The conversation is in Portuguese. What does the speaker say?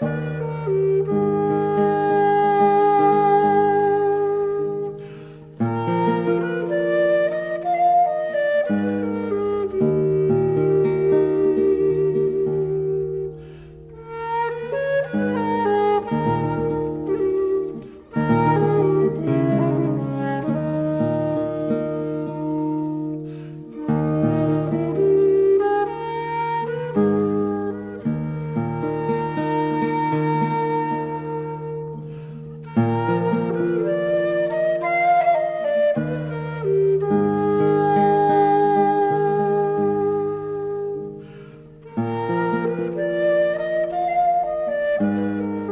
Música Música